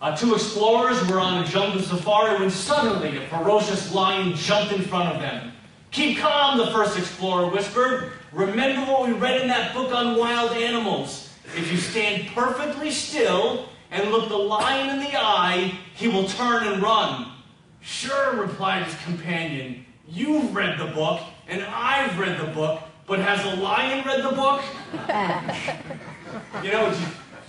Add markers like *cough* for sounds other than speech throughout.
Uh, two explorers were on a jungle safari when suddenly a ferocious lion jumped in front of them. Keep calm, the first explorer whispered. Remember what we read in that book on wild animals. If you stand perfectly still and look the lion in the eye, he will turn and run. Sure, replied his companion. You've read the book, and I've read the book, but has the lion read the book? you know,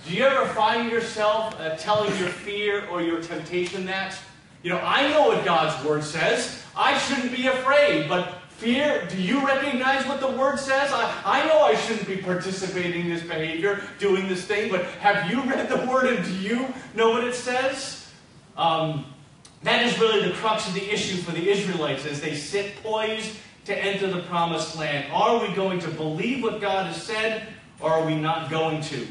do, you ever find yourself uh, telling your fear or your temptation that? You know, I know what God's word says. I shouldn't be afraid, but Fear, do you recognize what the word says? I, I know I shouldn't be participating in this behavior, doing this thing, but have you read the word and do you know what it says? Um, that is really the crux of the issue for the Israelites as they sit poised to enter the promised land. Are we going to believe what God has said, or are we not going to?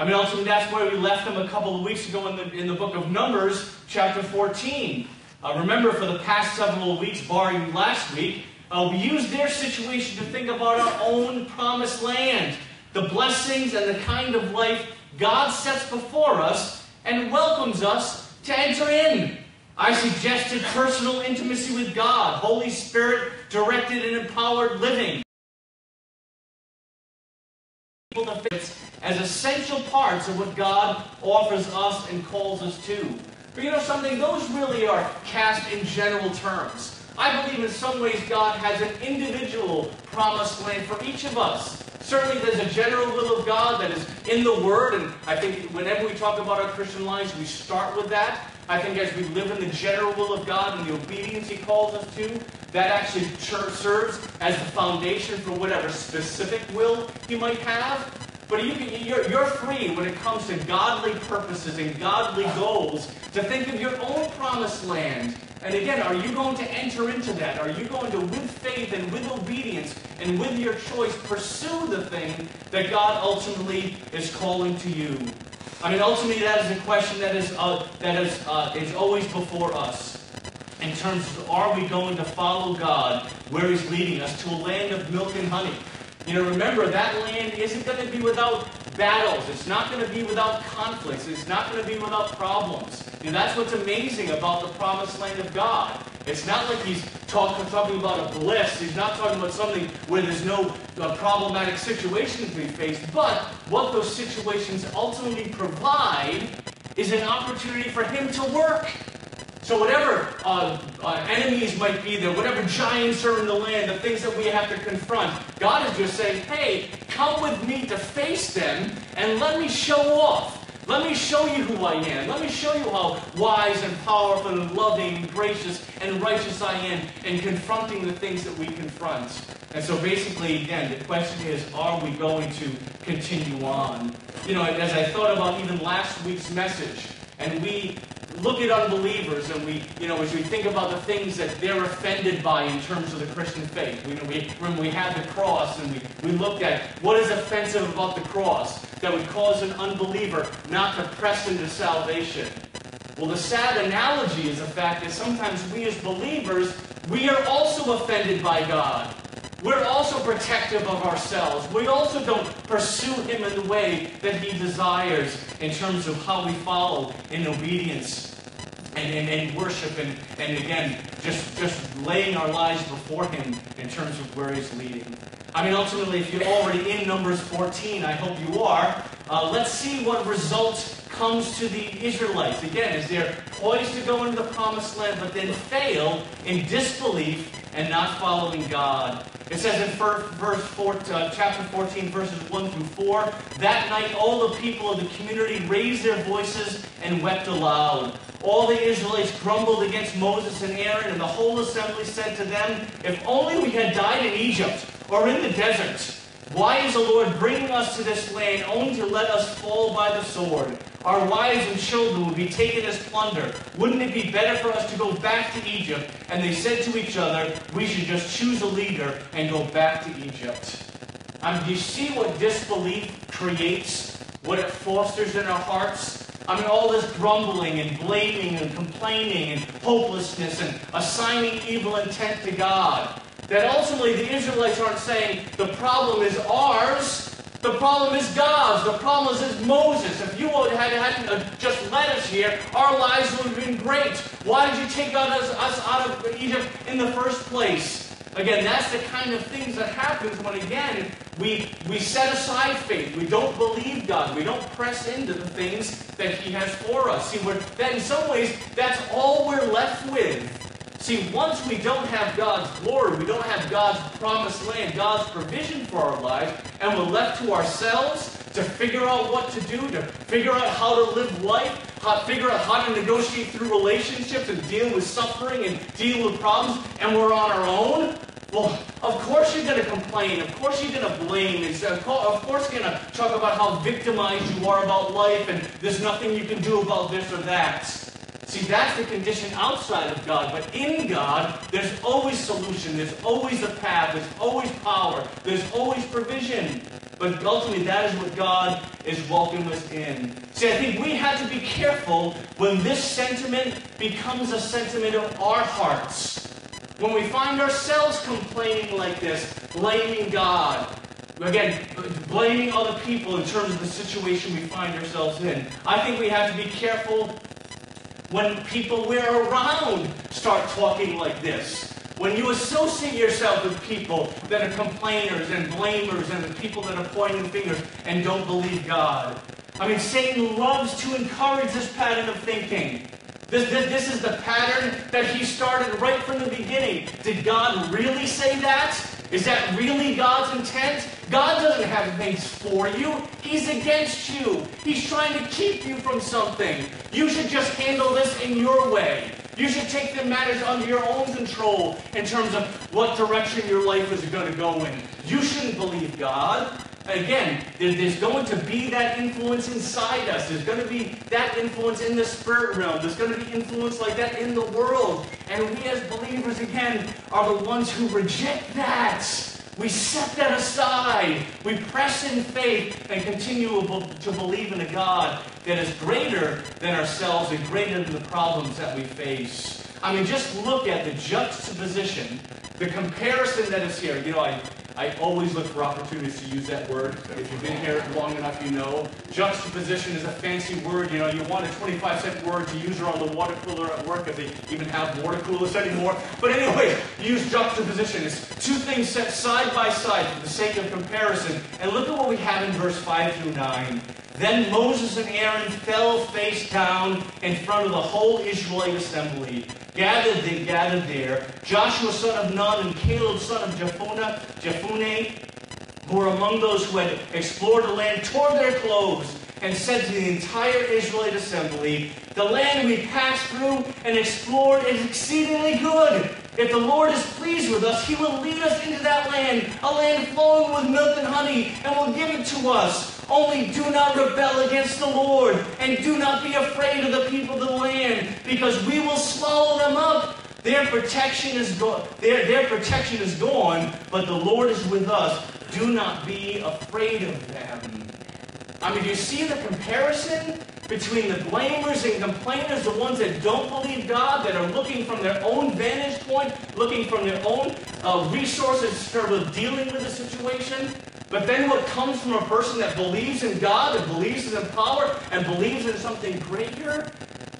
I mean, ultimately, that's where we left them a couple of weeks ago in the, in the book of Numbers, chapter 14. Uh, remember, for the past several weeks, barring last week, uh, we used their situation to think about our own promised land, the blessings and the kind of life God sets before us and welcomes us to enter in. I suggested personal intimacy with God, Holy Spirit directed and empowered living. As essential parts of what God offers us and calls us to. But you know something? Those really are cast in general terms. I believe in some ways God has an individual promised land for each of us. Certainly there's a general will of God that is in the Word, and I think whenever we talk about our Christian lives, we start with that. I think as we live in the general will of God and the obedience He calls us to, that actually serves as the foundation for whatever specific will He might have. But you you're, you're free when it comes to godly purposes and godly goals to think of your own promised land. And again, are you going to enter into that? Are you going to, with faith and with obedience and with your choice, pursue the thing that God ultimately is calling to you? I mean, ultimately, that is a question that is, uh, that is, uh, is always before us. In terms of, are we going to follow God where He's leading us to a land of milk and honey? You know, remember, that land isn't going to be without battles. It's not going to be without conflicts. It's not going to be without problems. And that's what's amazing about the promised land of God. It's not like he's talk, talking about a bliss. He's not talking about something where there's no uh, problematic situations we face. But what those situations ultimately provide is an opportunity for him to work. So whatever uh, uh, enemies might be there, whatever giants are in the land, the things that we have to confront, God is just saying, hey, come with me to face them and let me show off. Let me show you who I am. Let me show you how wise and powerful and loving and gracious and righteous I am in confronting the things that we confront. And so basically, again, the question is, are we going to continue on? You know, as I thought about even last week's message, and we look at unbelievers and we, you know, as we think about the things that they're offended by in terms of the Christian faith. We, know we, when we had the cross and we, we looked at what is offensive about the cross that would cause an unbeliever not to press into salvation. Well, the sad analogy is the fact that sometimes we as believers, we are also offended by God. We're also protective of ourselves. We also don't pursue Him in the way that He desires in terms of how we follow in obedience and, and, and worship and, and again, just, just laying our lives before Him in terms of where He's leading. I mean, ultimately, if you're already in Numbers 14, I hope you are, uh, let's see what result comes to the Israelites. Again, as they're poised to go into the promised land, but then fail in disbelief and not following God. It says in verse four, uh, chapter 14, verses 1 through 4, that night all the people of the community raised their voices and wept aloud. All the Israelites grumbled against Moses and Aaron, and the whole assembly said to them, If only we had died in Egypt or in the desert. Why is the Lord bringing us to this land only to let us fall by the sword? Our wives and children would be taken as plunder. Wouldn't it be better for us to go back to Egypt? And they said to each other, We should just choose a leader and go back to Egypt. Um, do you see what disbelief creates? What it fosters in our hearts? I mean, all this grumbling and blaming and complaining and hopelessness and assigning evil intent to God. That ultimately the Israelites aren't saying the problem is ours, The problem is God's. The problem is Moses. If you had hadn't uh, just led us here, our lives would have been great. Why did you take us, us out of Egypt in the first place? Again, that's the kind of things that happens when, again, we, we set aside faith. We don't believe God. We don't press into the things that He has for us. See, that in some ways, that's all we're left with. See, once we don't have God's glory, we don't have God's promised land, God's provision for our lives, and we're left to ourselves to figure out what to do, to figure out how to live life, how, figure out how to negotiate through relationships and deal with suffering and deal with problems, and we're on our own, well, of course you're going to complain. Of course you're going to blame. Of course you're going to talk about how victimized you are about life and there's nothing you can do about this or that. See, that's the condition outside of God. But in God, there's always solution. There's always a path. There's always power. There's always provision. But ultimately, that is what God is welcoming us in. See, I think we have to be careful when this sentiment becomes a sentiment of our hearts. When we find ourselves complaining like this, blaming God, again, blaming other people in terms of the situation we find ourselves in, I think we have to be careful when people we're around start talking like this. When you associate yourself with people that are complainers and blamers and the people that are pointing fingers and don't believe God. I mean, Satan loves to encourage this pattern of thinking. This, this, this is the pattern that he started right from the beginning. Did God really say that? Is that really God's intent? God doesn't have things for you. He's against you. He's trying to keep you from something. You should just handle this in your way. You should take the matters under your own control in terms of what direction your life is going to go in. You shouldn't believe God. Again, there's going to be that influence inside us. There's going to be that influence in the spirit realm. There's going to be influence like that in the world. And we as believers, again, are the ones who reject that. We set that aside. We press in faith and continue to believe in a God that is greater than ourselves and greater than the problems that we face. I mean, just look at the juxtaposition, the comparison that is here. You know, I, I always look for opportunities to use that word. If you've been here long enough, you know. Juxtaposition is a fancy word. You know, you want a 25 cent word to use around the water cooler at work if they even have water coolers anymore. But anyway, use juxtaposition. It's two things set side by side for the sake of comparison. And look at what we have in verse 5 through 9. Then Moses and Aaron fell face down in front of the whole Israelite assembly. Gathered they gathered there. Joshua son of Nun and Caleb son of Jephunneh, Jephunneh, who were among those who had explored the land, tore their clothes and said to the entire Israelite assembly, The land we passed through and explored is exceedingly good. If the Lord is pleased with us, he will lead us into that land, a land flowing with milk and honey, and will give it to us. Only do not rebel against the Lord, and do not be afraid of the people of the land, because we will swallow them up. Their protection is gone. Their, their protection is gone, but the Lord is with us. Do not be afraid of them. I mean, do you see the comparison between the blamers and complainers, the ones that don't believe God, that are looking from their own vantage point, looking from their own uh, resources, sort of dealing with the situation? But then what comes from a person that believes in God, and believes in power, and believes in something greater?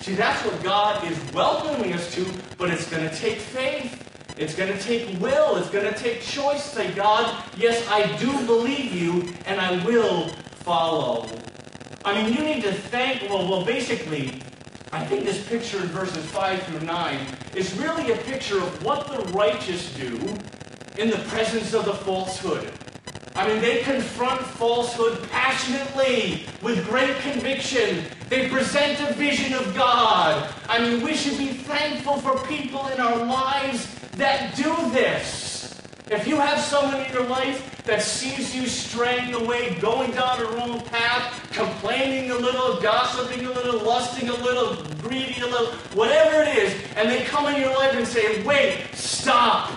See, that's what God is welcoming us to, but it's going to take faith. It's going to take will. It's going to take choice. Say, God, yes, I do believe you, and I will follow. I mean, you need to thank, well, well, basically, I think this picture in verses 5 through 9 is really a picture of what the righteous do in the presence of the falsehood. I mean, they confront falsehood passionately, with great conviction. They present a vision of God. I mean, we should be thankful for people in our lives that do this. If you have someone in your life that sees you straying away, going down a wrong path, complaining a little, gossiping a little, lusting a little, greedy a little, whatever it is, and they come in your life and say, wait, stop.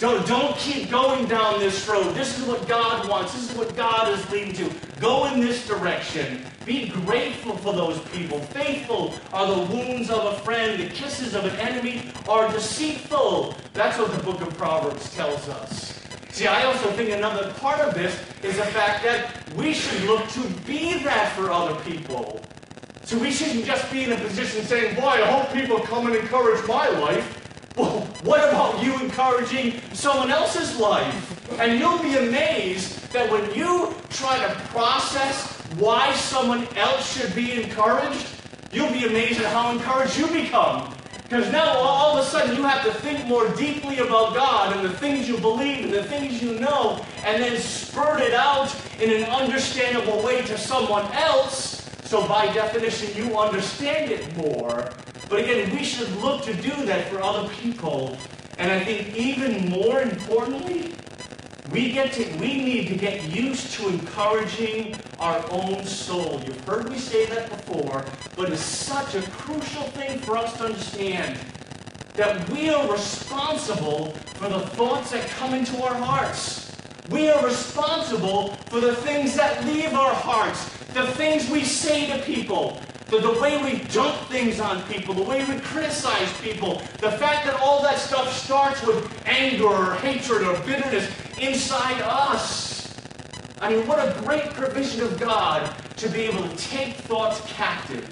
Don't, don't keep going down this road. This is what God wants. This is what God is leading to. Go in this direction. Be grateful for those people. Faithful are the wounds of a friend. The kisses of an enemy are deceitful. That's what the book of Proverbs tells us. See, I also think another part of this is the fact that we should look to be that for other people. So we shouldn't just be in a position saying, boy, I hope people come and encourage my life. What about you encouraging someone else's life? And you'll be amazed that when you try to process why someone else should be encouraged, you'll be amazed at how encouraged you become. Because now all of a sudden you have to think more deeply about God and the things you believe and the things you know, and then spurt it out in an understandable way to someone else. So by definition, you understand it more. But again, we should look to do that for other people. And I think even more importantly, we get to we need to get used to encouraging our own soul. You've heard me say that before, but it's such a crucial thing for us to understand that we are responsible for the thoughts that come into our hearts. We are responsible for the things that leave our hearts, the things we say to people, the, the way we dump things on people, the way we criticize people, the fact that all that stuff starts with anger or hatred or bitterness inside us. I mean, what a great provision of God to be able to take thoughts captive.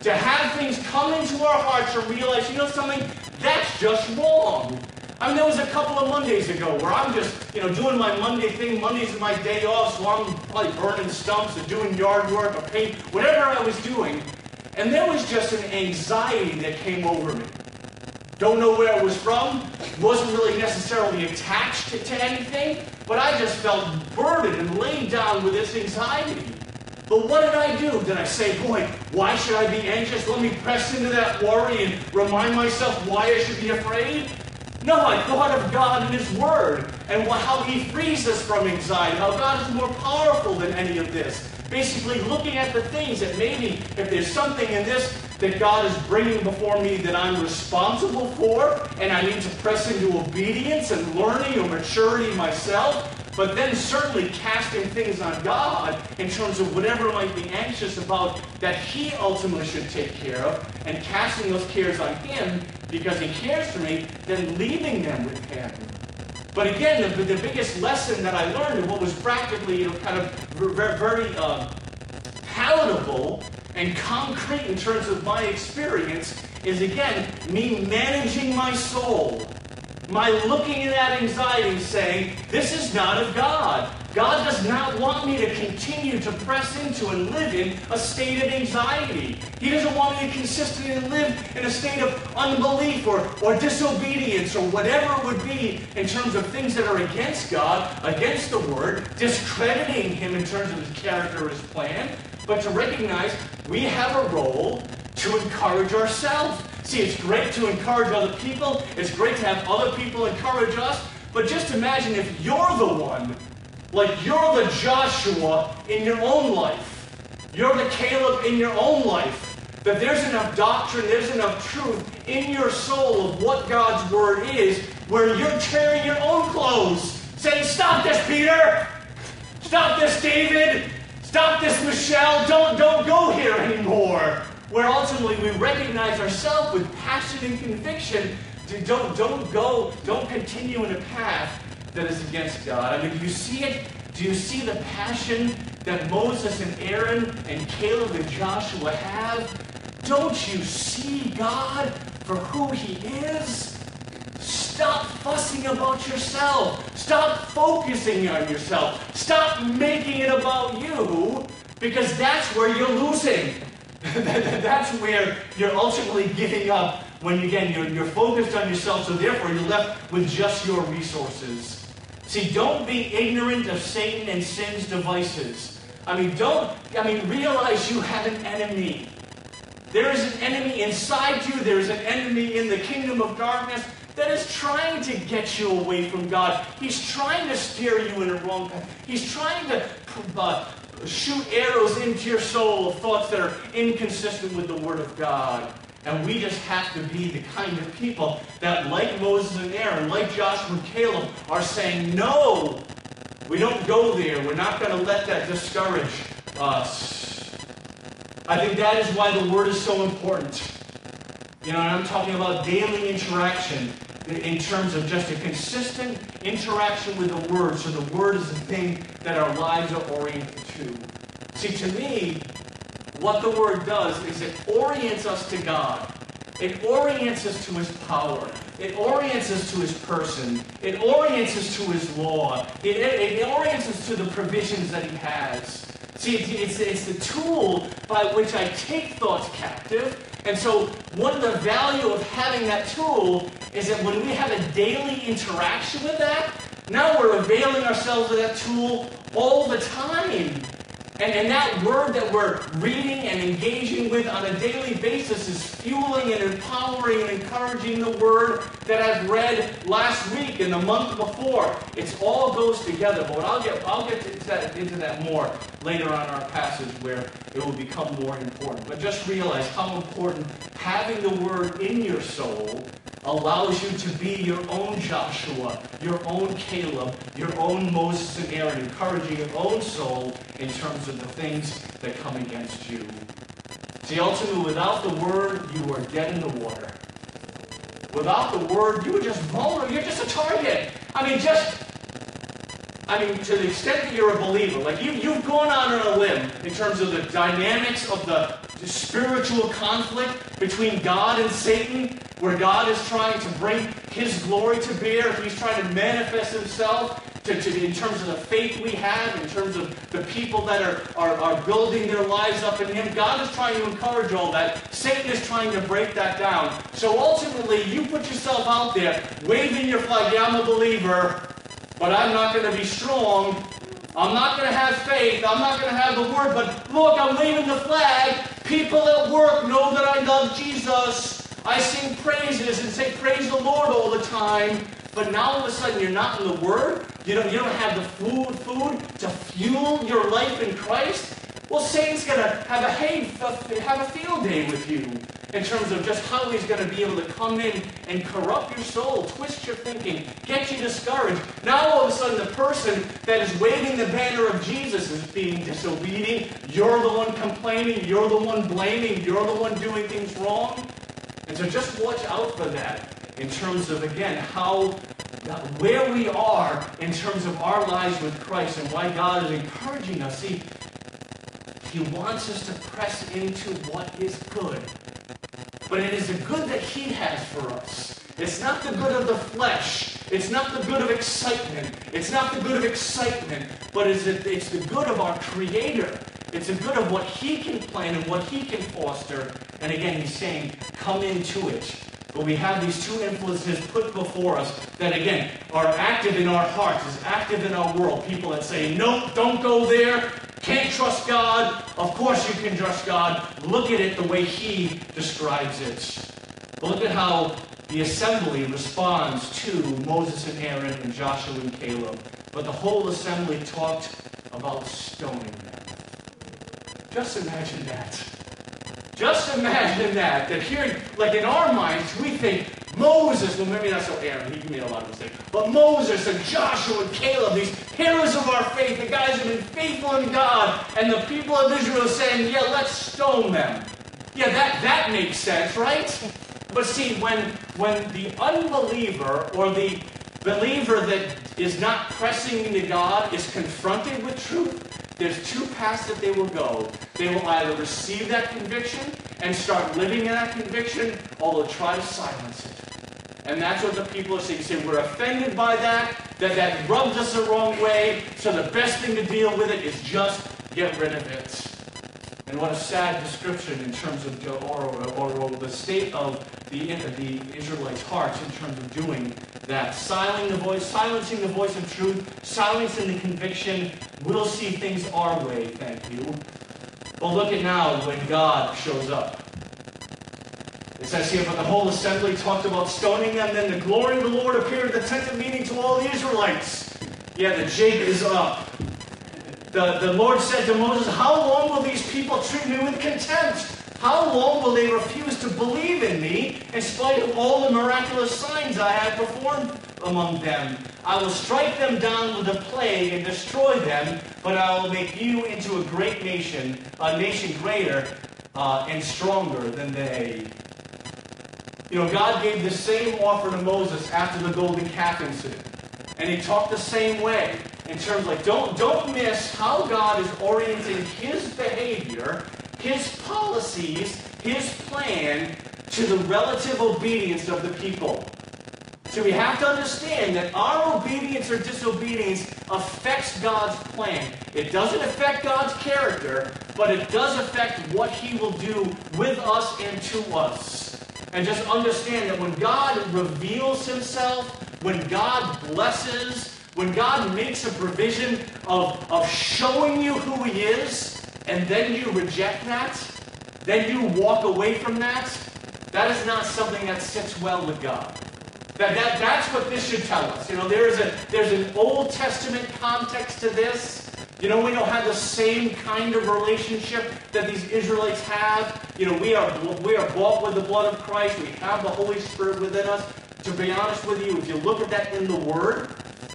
To have things come into our hearts and realize, you know something? That's just wrong. I mean, there was a couple of Mondays ago where I'm just, you know, doing my Monday thing. Monday's my day off, so I'm probably burning stumps or doing yard work or paint, whatever I was doing. And there was just an anxiety that came over me. Don't know where it was from. Wasn't really necessarily attached to, to anything, but I just felt burdened and laid down with this anxiety. But what did I do? Did I say, boy, why should I be anxious? Let me press into that worry and remind myself why I should be afraid? No, I thought of God and His Word and how He frees us from anxiety, how God is more powerful than any of this. Basically, looking at the things that maybe if there's something in this that God is bringing before me that I'm responsible for, and I need to press into obedience and learning or maturity myself, but then certainly casting things on God in terms of whatever might be anxious about that He ultimately should take care of, and casting those cares on Him because He cares for me, then leaving them with Him. But again, the, the biggest lesson that I learned, and what was practically, you know, kind of very, very uh, palatable and concrete in terms of my experience, is again me managing my soul my looking at that anxiety saying, This is not of God. God does not want me to continue to press into and live in a state of anxiety. He doesn't want me to consistently live in a state of unbelief or, or disobedience or whatever it would be in terms of things that are against God, against the Word, discrediting Him in terms of His character His plan, but to recognize we have a role to encourage ourselves. See, it's great to encourage other people. It's great to have other people encourage us. But just imagine if you're the one, like you're the Joshua in your own life. You're the Caleb in your own life. That there's enough doctrine, there's enough truth in your soul of what God's word is, where you're tearing your own clothes, saying, Stop this, Peter! Stop this, David! Stop this, Michelle! Don't, don't go here anymore! Where ultimately we recognize ourselves with passion and conviction don't, don't go, don't continue in a path that is against God. I mean, do you see it? Do you see the passion that Moses and Aaron and Caleb and Joshua have? Don't you see God for who He is? Stop fussing about yourself. Stop focusing on yourself. Stop making it about you because that's where you're losing. *laughs* That's where you're ultimately giving up when, again, you're, you're focused on yourself, so therefore you're left with just your resources. See, don't be ignorant of Satan and sin's devices. I mean, don't, I mean, realize you have an enemy. There is an enemy inside you, there is an enemy in the kingdom of darkness that is trying to get you away from God. He's trying to steer you in a wrong path. He's trying to uh, shoot arrows into your soul of thoughts that are inconsistent with the Word of God. And we just have to be the kind of people that, like Moses and Aaron, like Joshua and Caleb, are saying, No, we don't go there. We're not going to let that discourage us. I think that is why the Word is so important. You know, I'm talking about daily interaction. In terms of just a consistent interaction with the Word, so the Word is the thing that our lives are oriented to. See, to me, what the Word does is it orients us to God. It orients us to His power. It orients us to His person. It orients us to His law. It, it, it orients us to the provisions that He has. See, it's, it's, it's the tool by which I take thoughts captive. And so, one of the value of having that tool is that when we have a daily interaction with that, now we're availing ourselves of that tool all the time. And, and that word that we're reading and engaging with on a daily basis is fueling and empowering and encouraging the word that I've read last week and the month before. It all goes together. But I'll get, I'll get that, into that more later on our passage where it will become more important. But just realize how important having the word in your soul allows you to be your own Joshua, your own Caleb, your own Moses and Aaron, encouraging your own soul in terms of the things that come against you. See, ultimately, without the word, you are dead in the water. Without the word, you are just vulnerable. You're just a target. I mean, just I mean, to the extent that you're a believer, like you, you've gone out on a limb in terms of the dynamics of the, spiritual conflict between God and Satan, where God is trying to bring his glory to bear, he's trying to manifest himself to, to, in terms of the faith we have, in terms of the people that are, are, are building their lives up in him. God is trying to encourage all that. Satan is trying to break that down. So ultimately, you put yourself out there, waving your flag, yeah, I'm a believer, but I'm not going to be strong. I'm not going to have faith. I'm not going to have the word. But look, I'm waving the flag. People at work know that I love Jesus. I sing praises and say praise the Lord all the time. But now all of a sudden you're not in the Word. You don't, you don't have the food, food to fuel your life in Christ. Well, Satan's going to have a hey, have a field day with you in terms of just how he's going to be able to come in and corrupt your soul, twist your thinking, get you discouraged. Now all of a sudden the person that is waving the banner of Jesus is being disobedient. You're the one complaining. You're the one blaming. You're the one doing things wrong. And so just watch out for that in terms of, again, how where we are in terms of our lives with Christ and why God is encouraging us. See, He wants us to press into what is good but it is the good that He has for us. It's not the good of the flesh. It's not the good of excitement. It's not the good of excitement, but it's, a, it's the good of our Creator. It's the good of what He can plan and what He can foster. And again, He's saying, come into it. But we have these two influences put before us that, again, are active in our hearts, is active in our world. People that say, nope, don't go there. Can't trust God. Of course you can trust God. Look at it the way He describes it. But look at how the assembly responds to Moses and Aaron and Joshua and Caleb. But the whole assembly talked about stoning them. Just imagine that. Just imagine that. That here, like in our minds, we think Moses, well, maybe not so Aaron, he made a lot of mistakes, but Moses and Joshua and Caleb, these heroes of our faith, the guys who have been faithful in God, and the people of Israel saying, yeah, let's stone them. Yeah, that, that makes sense, right? But see, when, when the unbeliever or the believer that is not pressing into God is confronted with truth, there's two paths that they will go. They will either receive that conviction and start living in that conviction, or they'll try to silence it. And that's what the people are saying. Say, we're offended by that, that that rubs us the wrong way, so the best thing to deal with it is just get rid of it. And what a sad description in terms of or, or, or the state of the, the Israelites' hearts in terms of doing that. Silencing the voice, silencing the voice of truth, silencing the conviction. We'll see things our way, thank you. But look at now when God shows up. It says here, but the whole assembly talked about stoning them. Then the glory of the Lord appeared at the tent of meeting to all the Israelites. Yeah, the jig is up. The, the Lord said to Moses, How long will these people treat me with contempt? How long will they refuse to believe in me in spite of all the miraculous signs I have performed among them? I will strike them down with a plague and destroy them, but I will make you into a great nation, a nation greater uh, and stronger than they. You know, God gave the same offer to Moses after the golden calf incident. And he talked the same way in terms like don't don't miss how God is orienting his behavior, his policies, his plan to the relative obedience of the people. So we have to understand that our obedience or disobedience affects God's plan. It doesn't affect God's character, but it does affect what He will do with us and to us. And just understand that when God reveals Himself, when God blesses, when God makes a provision of, of showing you who He is, and then you reject that, then you walk away from that, that is not something that sits well with God. That, that, that's what this should tell us. You know, there is a, there's an Old Testament context to this. You know, we don't have the same kind of relationship that these Israelites have. You know, we are, we are bought with the blood of Christ. We have the Holy Spirit within us. To be honest with you, if you look at that in the Word,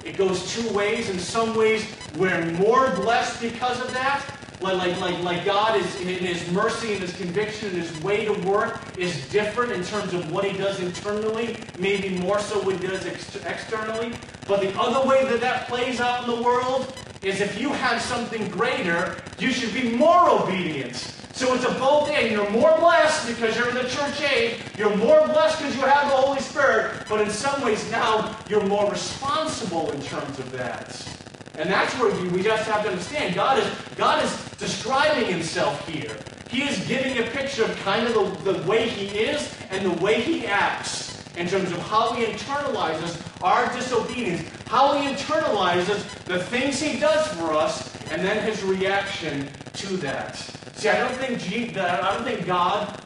it goes two ways. In some ways, we're more blessed because of that. Like, like, like, like God is in His mercy and His conviction and His way to work is different in terms of what He does internally, maybe more so what He does ex- externally. But the other way that that plays out in the world is if you have something greater, you should be more obedient. So it's a both and. You're more blessed because you're in the church age. You're more blessed because you have the Holy Spirit. But in some ways now, you're more responsible in terms of that. And that's where we just have to understand. God is, God is describing himself here. He is giving a picture of kind of the, the way he is and the way he acts in terms of how he internalizes our disobedience, how he internalizes the things he does for us, and then his reaction to that. See, I don't think, I don't think God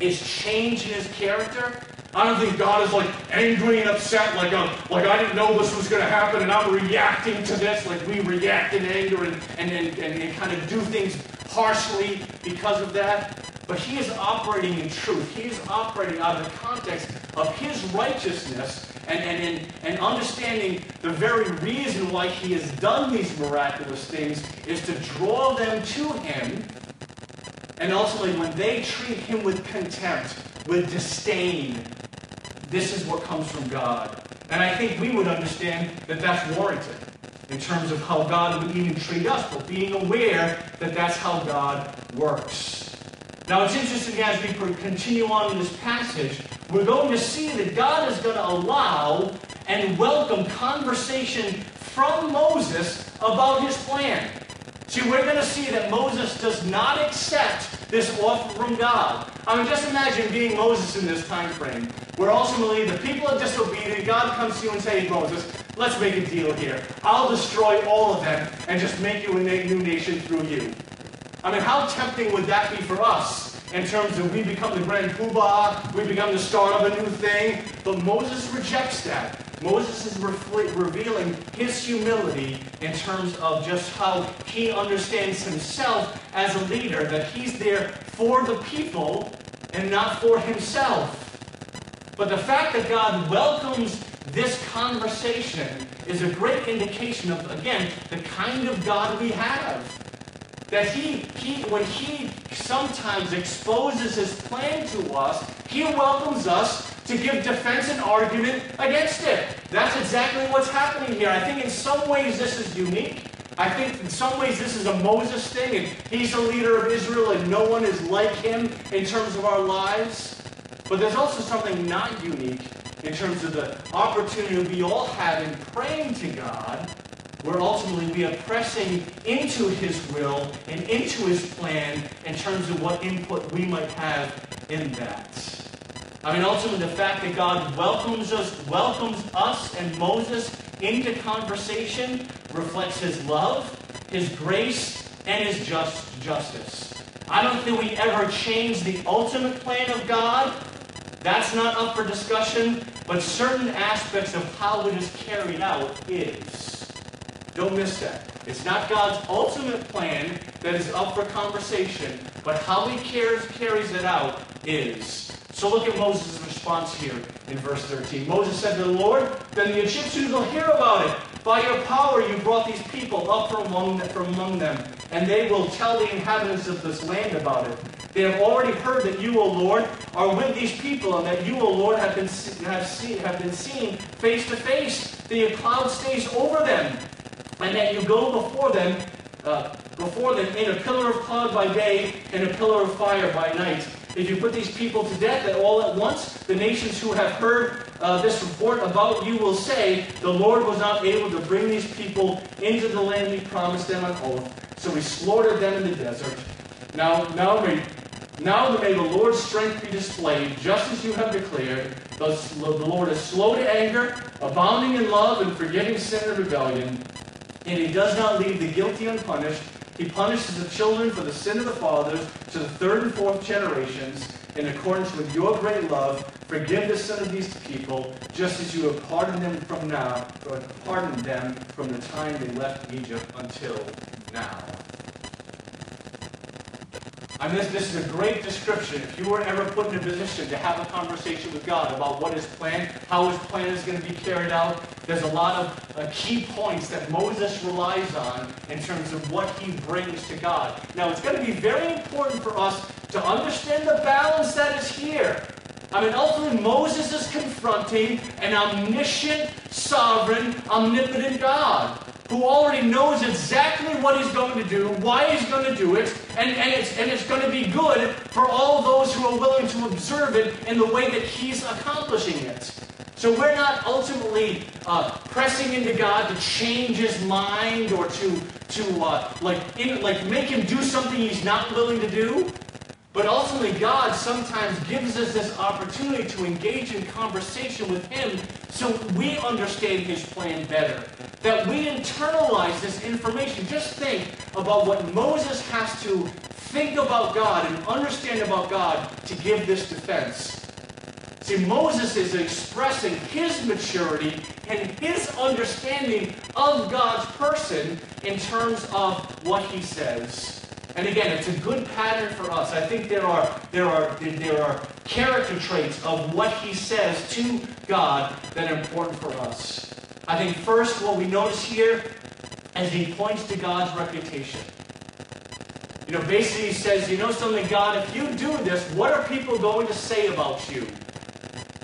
is changing his character. I don't think God is like angry and upset, like um, like I didn't know this was going to happen, and I'm reacting to this, like we react in anger and, and, and, and, and kind of do things harshly because of that. But he is operating in truth. He is operating out of the context of his righteousness and, and, and, and understanding the very reason why he has done these miraculous things is to draw them to him. And ultimately, when they treat him with contempt, with disdain, this is what comes from God. And I think we would understand that that's warranted in terms of how God would even treat us, but being aware that that's how God works. Now, it's interesting as we continue on in this passage, we're going to see that God is going to allow and welcome conversation from Moses about his plan. See, we're going to see that Moses does not accept this offer from God. I mean, just imagine being Moses in this time frame, where ultimately the people are disobedient. God comes to you and says, Moses, let's make a deal here. I'll destroy all of them and just make you a new nation through you. I mean, how tempting would that be for us? In terms of we become the grand poobah, we become the start of a new thing. But Moses rejects that. Moses is revealing his humility in terms of just how he understands himself as a leader, that he's there for the people and not for himself. But the fact that God welcomes this conversation is a great indication of, again, the kind of God we have. That he, he, when he sometimes exposes his plan to us, he welcomes us to give defense and argument against it. That's exactly what's happening here. I think in some ways this is unique. I think in some ways this is a Moses thing, and he's the leader of Israel, and no one is like him in terms of our lives. But there's also something not unique in terms of the opportunity we all have in praying to God, where ultimately we are pressing into His will and into His plan in terms of what input we might have in that. I mean, ultimately, the fact that God welcomes us, welcomes us and Moses into conversation reflects His love, His grace, and His just justice. I don't think we ever change the ultimate plan of God. That's not up for discussion, but certain aspects of how it is carried out is. Don't miss that. It's not God's ultimate plan that is up for conversation, but how he cares, carries it out is. So look at Moses' response here in verse 13. Moses said to the Lord, Then the Egyptians will hear about it. By your power you brought these people up from among, from among them, and they will tell the inhabitants of this land about it. They have already heard that you, O Lord, are with these people, and that you, O Lord, have been, have, seen, have been seen face to face, that your cloud stays over them, and that you go before them, uh, before them in a pillar of cloud by day and a pillar of fire by night. If you put these people to death that all at once, the nations who have heard uh, this report about you will say, The Lord was not able to bring these people into the land he promised them on oath, so he slaughtered them in the desert. Now, now may now may the Lord's strength be displayed, just as you have declared. The, the Lord is slow to anger, abounding in love, and forgiving sin and rebellion. And he does not leave the guilty unpunished. He punishes the children for the sin of the fathers to the third and fourth generations. In accordance with your great love, forgive the sin of these people, just as you have pardoned them from now, or pardoned them from the time they left Egypt until now. I mean, this, this is a great description. If you were ever put in a position to have a conversation with God about what his plan, how his plan is going to be carried out, there's a lot of uh, key points that Moses relies on in terms of what he brings to God. Now, it's going to be very important for us to understand the balance that is here. I mean, ultimately, Moses is confronting an omniscient, sovereign, omnipotent God who already knows exactly what he's going to do, why he's going to do it, and, and, it's, and it's going to be good for all those who are willing to observe it in the way that he's accomplishing it. So we're not ultimately uh, pressing into God to change his mind or to, to uh, like, in, like make him do something he's not willing to do. But ultimately, God sometimes gives us this opportunity to engage in conversation with Him so we understand His plan better. That we internalize this information. Just think about what Moses has to think about God and understand about God to give this defense. See, Moses is expressing his maturity and his understanding of God's person in terms of what he says. And again, it's a good pattern for us. I think there are, there are, there are character traits of what he says to God that are important for us. I think first, what we notice here is he points to God's reputation. You know, basically he says, you know something, God, if you do this, what are people going to say about you?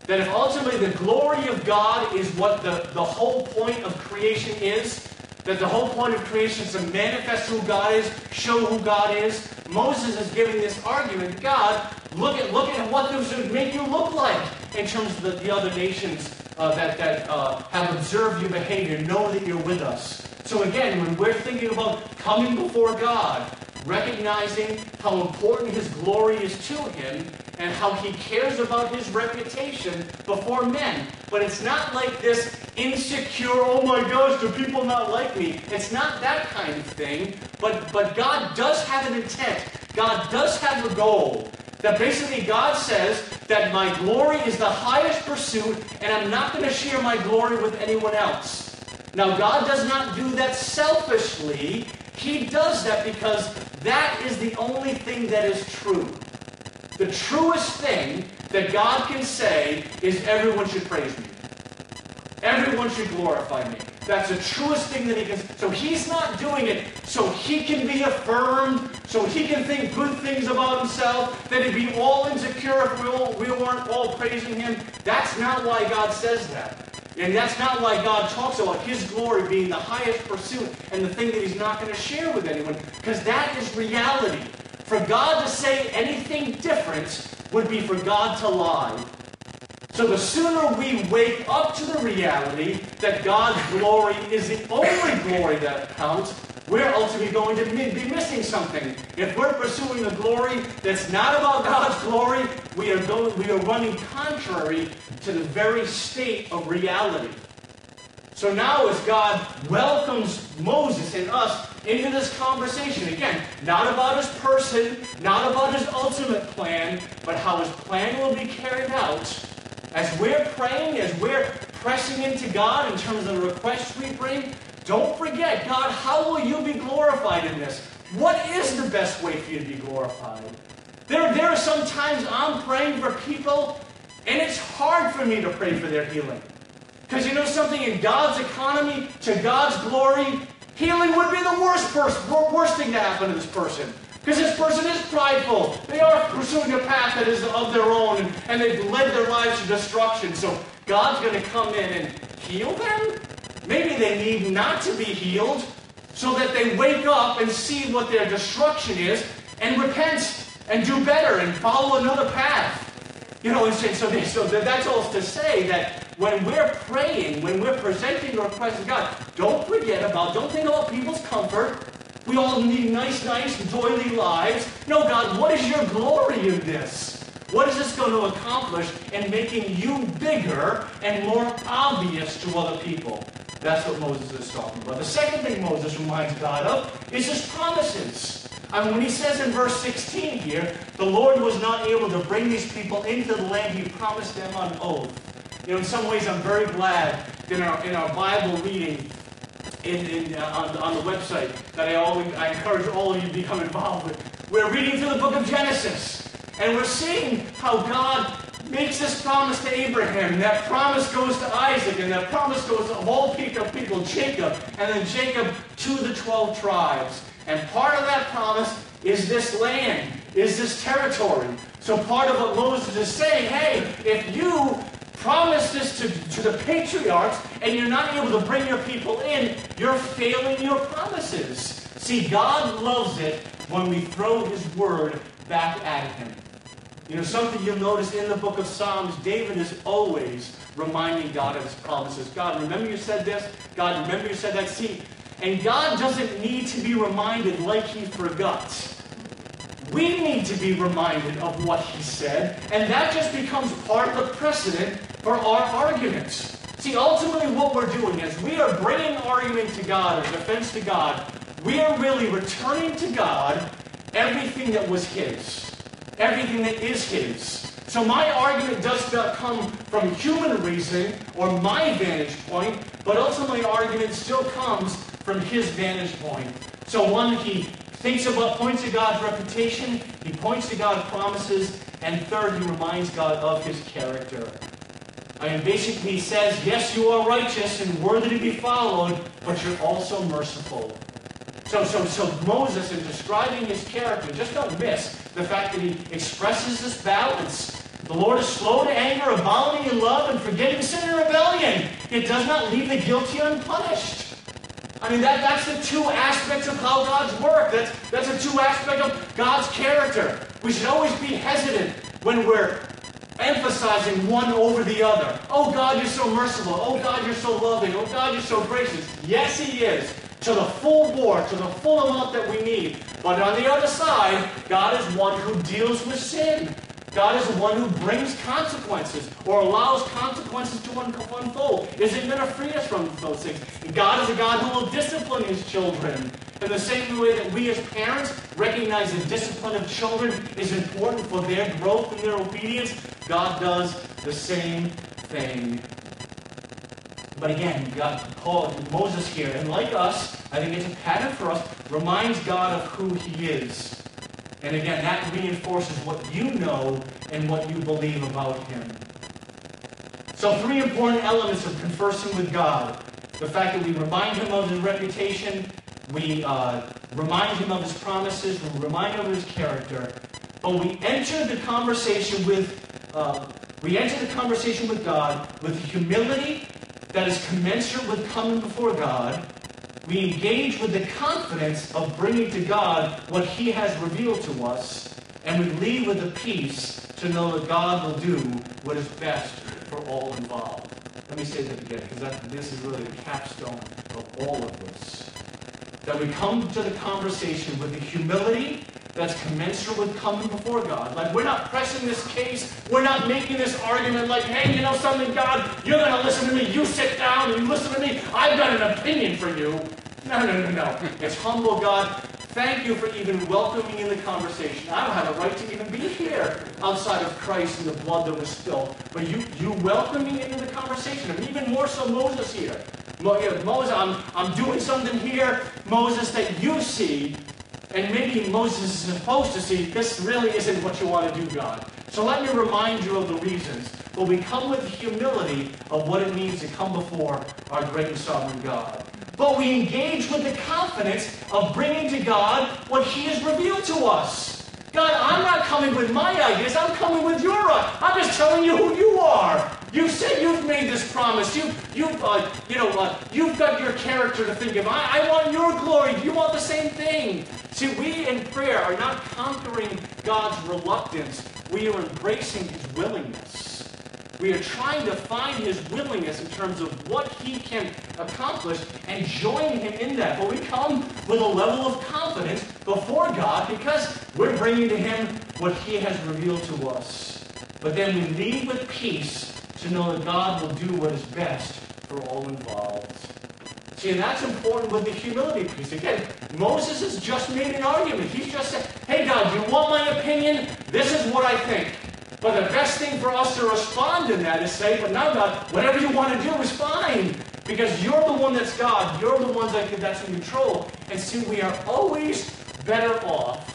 That if ultimately the glory of God is what the, the whole point of creation is, that the whole point of creation is to manifest who God is, show who God is. Moses is giving this argument. God, look at look at what this would make you look like in terms of the, the other nations uh, that, that uh, have observed your behavior, know that you're with us. So again, when we're thinking about coming before God, recognizing how important his glory is to him and how he cares about his reputation before men. But it's not like this insecure, oh my gosh, do people not like me? It's not that kind of thing. But, but God does have an intent. God does have a goal. That basically God says that my glory is the highest pursuit and I'm not going to share my glory with anyone else. Now, God does not do that selfishly. He does that because that is the only thing that is true. The truest thing that God can say is everyone should praise me. Everyone should glorify me. That's the truest thing that he can. So he's not doing it so he can be affirmed, so he can think good things about himself, that he'd be all insecure if we, all, we weren't all praising him. That's not why God says that. And that's not why God talks about his glory being the highest pursuit and the thing that he's not going to share with anyone, because that is reality. For God to say anything different would be for God to lie. So the sooner we wake up to the reality that God's glory is the only glory that counts, we're ultimately going to be missing something. If we're pursuing a glory that's not about God's glory, we are going, we are running contrary to the very state of reality. So now, as God welcomes Moses and us into this conversation, again, not about his person, not about his ultimate plan, but how his plan will be carried out as we're praying, as we're pressing into God in terms of the requests we bring, don't forget, God, how will you be glorified in this? What is the best way for you to be glorified? There, there are some times I'm praying for people, and it's hard for me to pray for their healing. Because you know something, in God's economy, to God's glory, healing would be the worst, worst thing to happen to this person. Because this person is prideful. They are pursuing a path that is of their own, and, and they've led their lives to destruction. So God's going to come in and heal them? Maybe they need not to be healed so that they wake up and see what their destruction is and repent and do better and follow another path. You know, and so, so that's all to say that when we're praying, when we're presenting our request to God, don't forget about, don't think about people's comfort. We all need nice, nice, doily lives. No, God, what is your glory in this? What is this going to accomplish in making you bigger and more obvious to other people? That's what Moses is talking about. The second thing Moses reminds God of is his promises. Mean, when he says in verse 16 here, the Lord was not able to bring these people into the land he promised them on oath. You know, in some ways, I'm very glad that in our, in our Bible reading in, in, uh, on, on the website that I, always, I encourage all of you to become involved with. We're reading through the book of Genesis, and we're seeing how God makes this promise to Abraham, and that promise goes to Isaac, and that promise goes to all people, people Jacob, and then Jacob to the 12 tribes. And part of that promise is this land, is this territory. So part of what Moses is saying, hey, if you promise this to, to the patriarchs and you're not able to bring your people in, you're failing your promises. See, God loves it when we throw his word back at him. You know, something you'll notice in the book of Psalms, David is always reminding God of his promises. God, remember you said this? God, remember you said that? See, and God doesn't need to be reminded like he forgot. We need to be reminded of what he said, and that just becomes part of the precedent for our arguments. See, ultimately what we're doing is we are bringing argument to God, or defense to God. We are really returning to God everything that was his, everything that is his. So my argument does not come from human reason or my vantage point, but ultimately argument still comes from his vantage point. So one, he thinks about, points to God's reputation, he points to God's promises, and third, he reminds God of his character. I mean, basically, he says, yes, you are righteous and worthy to be followed, but you're also merciful. So, so, so Moses, in describing his character, just don't miss the fact that he expresses this balance. The Lord is slow to anger, abounding in love, and forgiving sin and rebellion. It does not leave the guilty unpunished. I mean, that, that's the two aspects of how God's work. That's, that's the two aspects of God's character. We should always be hesitant when we're emphasizing one over the other. Oh, God, you're so merciful. Oh, God, you're so loving. Oh, God, you're so gracious. Yes, He is. To the full bore, to the full amount that we need. But on the other side, God is one who deals with sin. God is the one who brings consequences or allows consequences to unfold. Isn't going to free us from those things. God is a God who will discipline his children. In the same way that we as parents recognize the discipline of children is important for their growth and their obedience, God does the same thing. But again, God called Moses here, and like us, I think it's a pattern for us, reminds God of who he is. And again, that reinforces what you know and what you believe about Him. So, three important elements of conversing with God the fact that we remind Him of His reputation, we uh, remind Him of His promises, we remind Him of His character, but we enter the conversation with. Uh, we enter the conversation with God with humility that is commensurate with coming before God, we engage with the confidence of bringing to God what He has revealed to us, and we leave with the peace to know that God will do what is best for all involved. Let me say that again, because this is really the capstone of all of this. That we come to the conversation with the humility that's commensurate with coming before God. Like, we're not pressing this case. We're not making this argument like, hey, you know something, God, you're going to listen to me. You sit down and you listen to me. I've got an opinion for you. No, no, no, no. It's humble, God. Thank you for even welcoming in the conversation. I don't have a right to even be here outside of Christ and the blood that was spilled. But you, you welcome me into the conversation. And even more so Moses here. Moses, I'm, I'm doing something here, Moses, that you see and maybe Moses is supposed to see this really isn't what you want to do, God. So let me remind you of the reasons. But we come with humility of what it means to come before our great and sovereign God. but we engage with the confidence of bringing to God what He has revealed to us. God, I'm not coming with my ideas, I'm coming with your I'm just telling you who you are. You said you've made this promise. You, you've, uh, you know, uh, you've got your character to think of. I, I want your glory. You want the same thing. See, we in prayer are not conquering God's reluctance. We are embracing His willingness. We are trying to find his willingness in terms of what he can accomplish and join him in that. But we come with a level of confidence before God because we're bringing to him what he has revealed to us. But then we leave with peace to know that God will do what is best for all involved. See, and that's important with the humility piece. Again, Moses has just made an argument. He's just said, hey, God, you want my opinion? This is what I think. But the best thing for us to respond in that is say, but now God, whatever you want to do is fine. Because you're the one that's God. You're the one that, that's in control. And see, we are always better off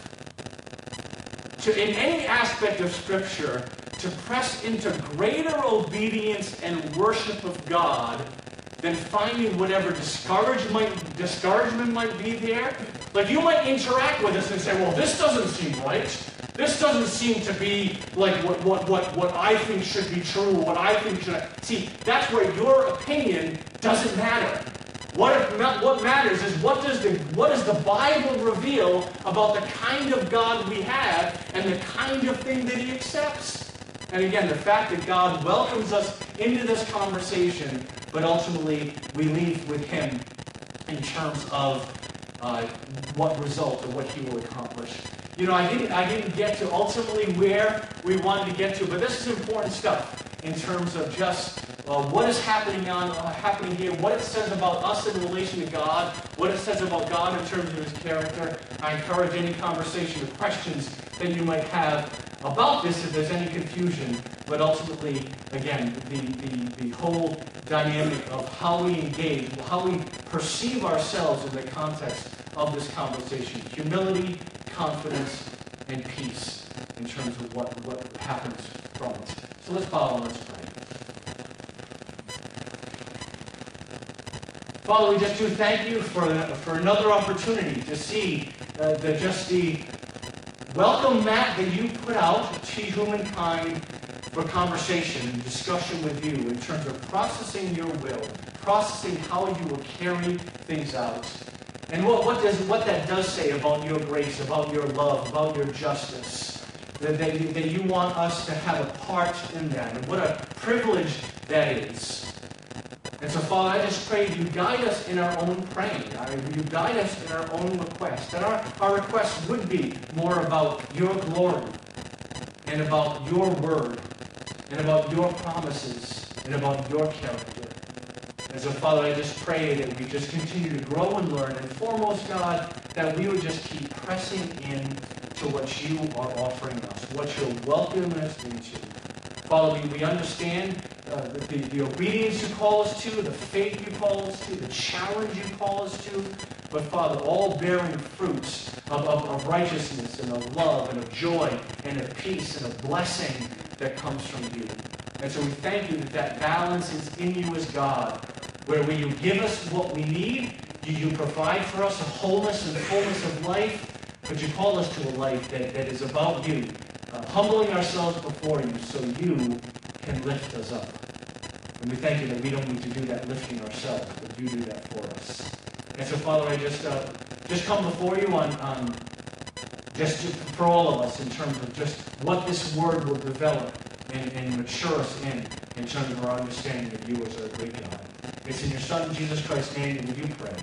to, in any aspect of Scripture, to press into greater obedience and worship of God than finding whatever discouragement might, discouragement might be there. Like you might interact with us and say, well, this doesn't seem right. This doesn't seem to be like what, what, what, what I think should be true, what I think should. See, that's where your opinion doesn't matter. What, if, what matters is what does, the, what does the Bible reveal about the kind of God we have and the kind of thing that He accepts? And again, the fact that God welcomes us into this conversation, but ultimately we leave with Him in terms of uh, what result or what He will accomplish. You know, I didn't, I didn't get to ultimately where we wanted to get to, but this is important stuff in terms of just uh, what is happening on uh, happening here, what it says about us in relation to God, what it says about God in terms of His character. I encourage any conversation or questions that you might have about this if there's any confusion. But ultimately, again, the, the, the whole dynamic of how we engage, how we perceive ourselves in the context of this conversation. Humility, confidence, and peace in terms of what, what happens from it. So let's bow and let's pray. Father, we just do thank you for, for another opportunity to see uh, the, just the welcome mat that you put out to humankind for conversation and discussion with you in terms of processing your will, processing how you will carry things out. And what, what, does, what that does say about your grace, about your love, about your justice, that, that, that you want us to have a part in that, and what a privilege that is. And so, Father, I just pray you guide us in our own praying. You guide us in our own requests. That our, our requests would be more about your glory and about your word and about your promises and about your character. And so, Father, I just pray that we just continue to grow and learn. And foremost, God, that we would just keep pressing in to what you are offering us, what you're welcoming us into. Father, we understand uh, the, the, obedience you call us to, the faith you call us to, the challenge you call us to. But, Father, all bearing fruits of, of, of righteousness and of love and of joy and of peace and of blessing that comes from you. And so we thank you that that balance is in you as God, where when you give us what we need, you, you provide for us a wholeness and fullness of life, but you call us to a life that, that is about you, uh, humbling ourselves before you so you can lift us up. And we thank you that we don't need to do that lifting ourselves, but you do that for us. And so, Father, I just uh, just come before you on, on just to, for all of us in terms of just what this word will develop and, and mature us in, in terms of our understanding of you as our great God. It's in your Son, Jesus Christ's name, that we do pray.